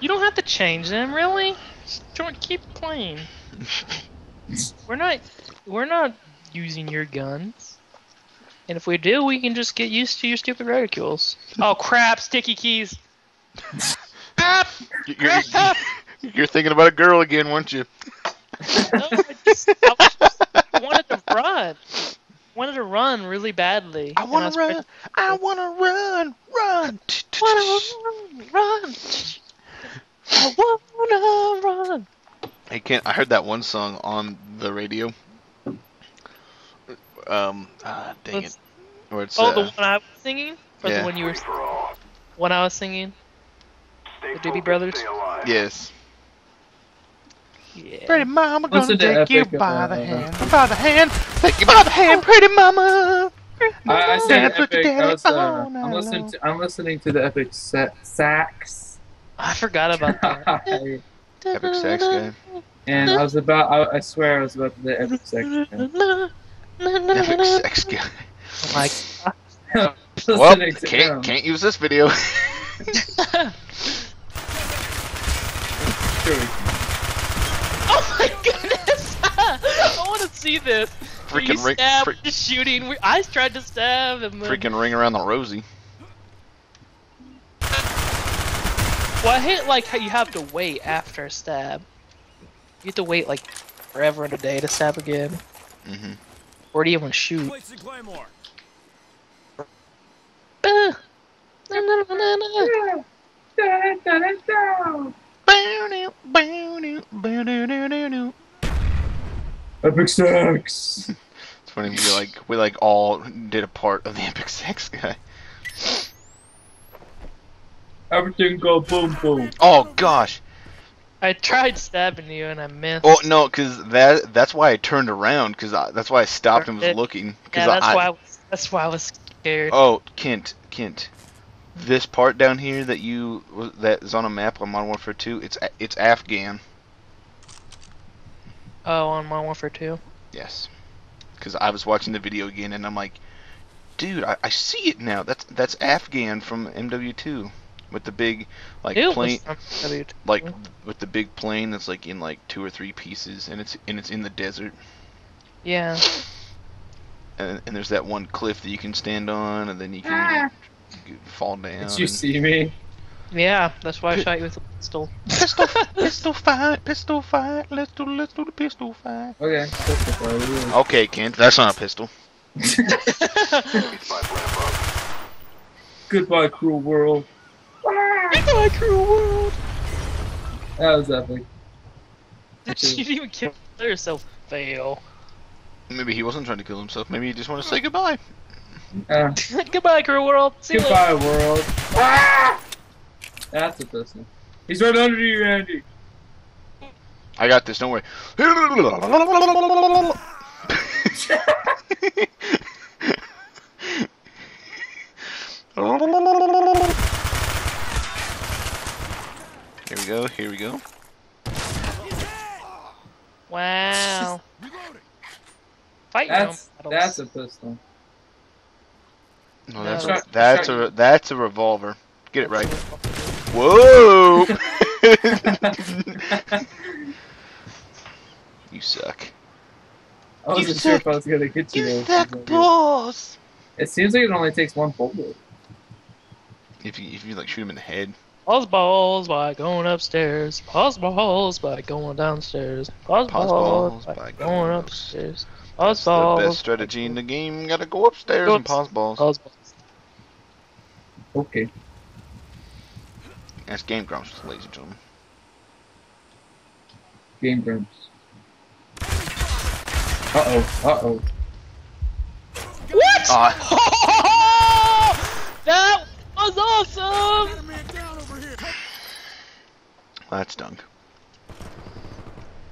You don't have to change them, really. Just keep playing. we're not. We're not using your guns. And if we do, we can just get used to your stupid reticules. Oh crap! Sticky keys. You're, you're, you're thinking about a girl again, weren't you? No, I, just, I was just- I wanted to run. Wanted to run really badly. I wanna was run. I wanna run, run. Wanna run, run. I wanna run. Hey, Kent, I heard that one song on the radio. Um, ah, dang it. Where it's, Oh, uh, the one I was singing, or yeah. the one you were, one I was singing. The Doobie Brothers. yes. Yeah. Pretty mama gonna Listen take you by uh, the hand, by the hand, take you by the hand, pretty mama. I, I said Dance with your epic. I daddy was, uh, all night I'm listening to I'm listening to the epic sa- sax. I forgot about that. Epic sex guy. And I was about I, I swear I was about to the epic sex. guy. Epic sex guy. Oh my I was Well, listening to him. can't can't use this video. Oh my goodness! I want to see this. Freaking ring, stab, freak, just shooting. I tried to stab him. freaking ring around the rosy. Well, I hate like how you have to wait after a stab. You have to wait like forever and a day to stab again, hmm or do you even shoot? Epic sex. It's funny we like we like all did a part of the epic sex guy. Everything go boom boom. Oh gosh. I tried stabbing you and I missed. Oh no, because that that's why I turned around because that's why I stopped and was It- looking. yeah, Cause that's I, why. I was, that's why I was scared. Oh, Kent, Kent. This part down here that you that is on a map on Modern Warfare 2, it's it's Afghan. Oh, on Modern Warfare 2. Yes. Because I was watching the video again and I'm like, dude, I, I see it now. That's that's Afghan from MW2 with the big like It plane, like with the big plane that's like in like two or three pieces and it's and it's in the desert. Yeah. And, and there's that one cliff that you can stand on and then you can, ah. you can fall down. Did you and- see me? Yeah, that's why I shot you with a pistol. pistol, pistol fight, pistol fight. Let's do, let's do the pistol fight. Okay. that's the part, yeah. Okay, Kent, that's not a pistol. Goodbye, cruel world. My cruel world! That was epic. you didn't even kill yourself. Fail. Maybe he wasn't trying to kill himself. Maybe he just wanted to say goodbye. Uh, Goodbye, cruel world. See you later. goodbye, world. Ah! That's a pistol. He's right under you, Andy. I got this. Don't worry. Here we go. Here we go. Wow. Reloading. Fight your That's that's a pistol. No, that's No. a, that's a that's a revolver. Get it right. Whoa! you suck. I wasn't You sure if. I was gonna get you. You there. suck balls. It seems like it only takes one bullet. If you if you like shoot him in the head. Pause balls by going upstairs. Pause balls by going downstairs. Pause, Pause balls, balls by, by going going upstairs. Pause The balls. best strategy in the game. Gotta go upstairs Go and pause balls. Pause balls. Okay. That's Game Grumps, ladies and gentlemen. Game Grumps. Uh oh. Uh oh. What? Ah, that was awesome! Enemy down over here. That stunk.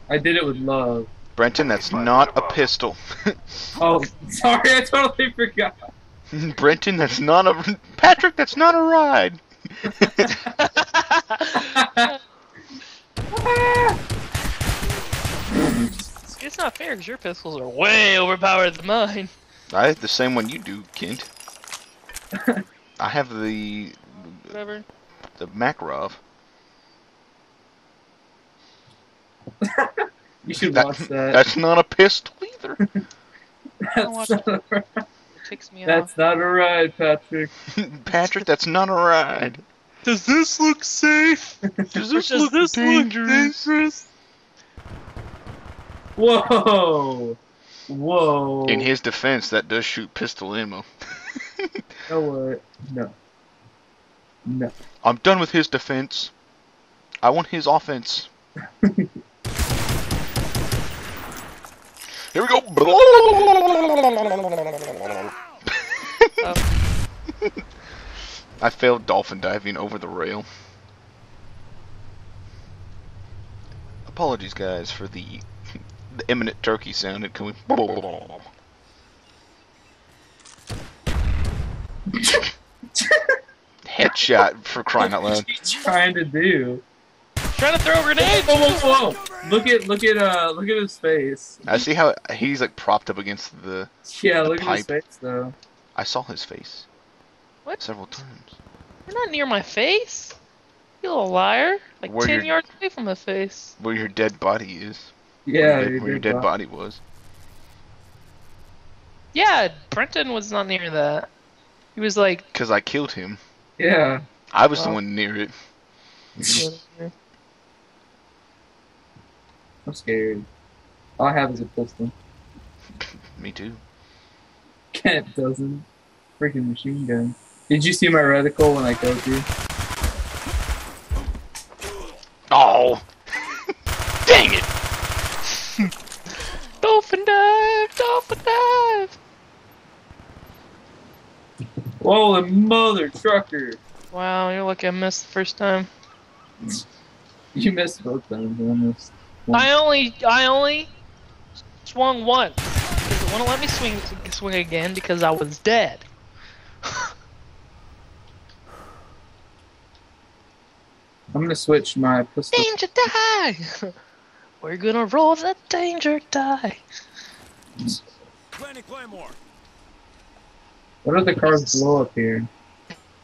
I did it with love. Brenton, that's not a pistol. Oh, sorry, I totally forgot. Brenton, that's not a. Patrick, that's not a ride. it's not fair because your pistols are way overpowered than mine. I have the same one you do, Kent. I have the Whatever. the Makarov. You should That- watch that. That's not a pistol either. That's, not a, It ticks me that's off. not a ride, Patrick. Patrick, that's not a ride. Does this look safe? Does this Does look this dangerous? look dangerous? Whoa! Whoa! In his defense, that does shoot pistol ammo. No way. No. No. I'm done with his defense. I want his offense. Here we go. I failed dolphin diving over the rail. Apologies, guys, for the the imminent turkey sound. It coming. Headshot for crying out What loud. are you trying to do? Trying to throw a grenade. Whoa, whoa, whoa! Look at, look at, uh, look at his face. I see how he's like propped up against the. Yeah, The look at his pipe. face though. I saw his face. What? Several times. You're not near my face. You little liar. Like Where 10 you're- yards away from my face. Where your dead body is. Yeah, Where, your, you where your dead that. body was. Yeah, Brenton was not near that. He was like. Because I killed him. Yeah. I was the one near it. I'm scared. All I have is a pistol. Me too. Kent doesn't. Freaking machine gun. Did you see my reticle when I go through? Oh! Dang it! Dolphin dive! Dolphin dive! Whoa, the mother trucker! Wow, you're lucky I missed the first time. You missed both times. I I only, I only swung once. It wouldn't let me swing, swing again because I was dead. I'm gonna switch my pistol. Danger die! We're gonna roll the danger die. What if the cars blow up here?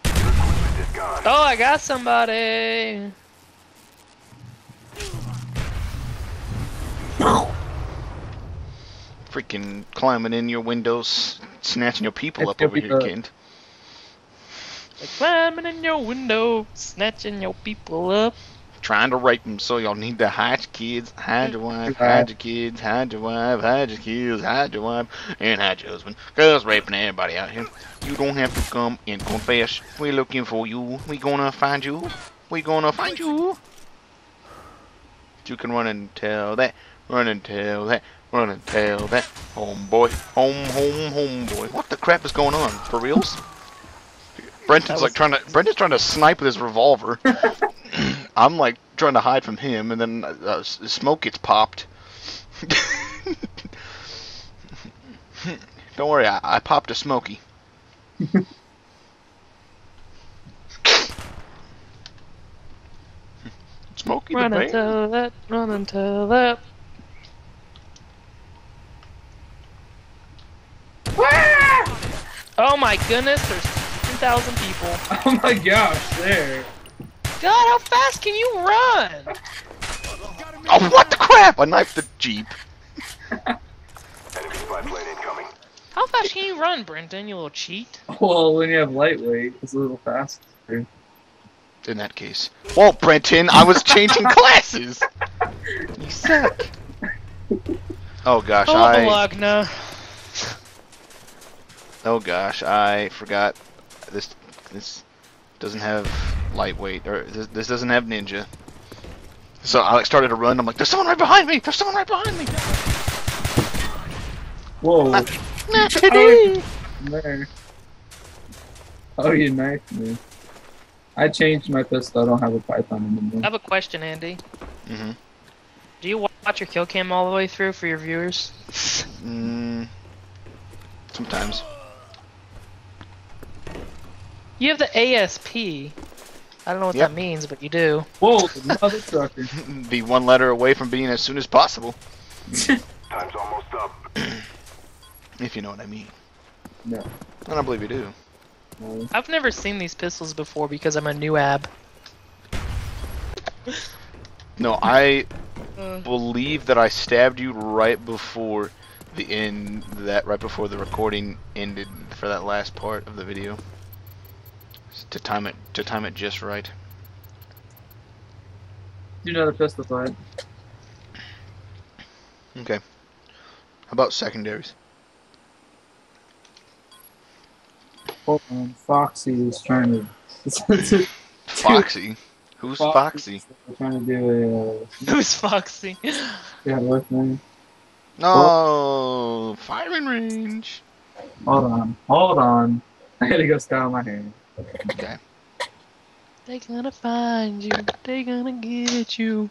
Oh, I got somebody. Freaking climbing in your windows, snatching your people That's up over be here, the- Kent. Like climbing in your window, snatching your people up. Trying to rape them, so y'all need to hide your kids, hide your wife, hide your kids, hide your wife, hide your kids, hide your wife, and hide your husband. Cause raping everybody out here. You don't have to come and confess. We're looking for you. We gonna find you. We gonna find you. You can run and tell that, run and tell that, run and tell that. Homeboy, home, home, homeboy. What the crap is going on? For reals? Brenton's like trying to. Brenton's trying to snipe with his revolver. I'm like trying to hide from him, and then uh, smoke gets popped. Don't worry, I, I popped a smoky. Smoky the Run and Bear. tell that, run and tell that. Oh my goodness, there's 10,000 people. Oh my gosh, there. God, how fast can you run? Oh, what the crap! I knifed the jeep. How fast can you run, Brenton, you little cheat? Well, when you have lightweight, it's a little faster. In that case. Well, Brenton, I was changing classes! You suck. Oh gosh, Oh, I. Bologna. Oh gosh, I forgot. This this doesn't have lightweight, or this, this doesn't have ninja. So I like started to run. I'm like, there's someone right behind me. There's someone right behind me. Whoa, Nappity. there. Oh, you knifed me. I changed my pistol. I don't have a python anymore. I have a question, Andy. Mhm. Do you watch your kill cam all the way through for your viewers? Mm, sometimes. You have the ASP. I don't know what Yep. that means, but you do. Whoa, the mother trucker. Be one letter away from being as soon as possible, Time's almost up. if you know what I mean. No. I don't believe you do. no. I've never seen these pistols before because I'm a new ab. No, I Uh, believe that I stabbed you right before the end that right before the recording ended for that last part of the video. To time it to time it just right. Do another pistol fight. Okay. How about secondaries? Hold on. Foxy is trying to. Foxy. Who's Foxy? is trying to do a. Uh, who's Foxy? yeah, me. No, firing range. Hold on. Hold on. I gotta go style my hair. Okay. They gonna find you. They gonna get you.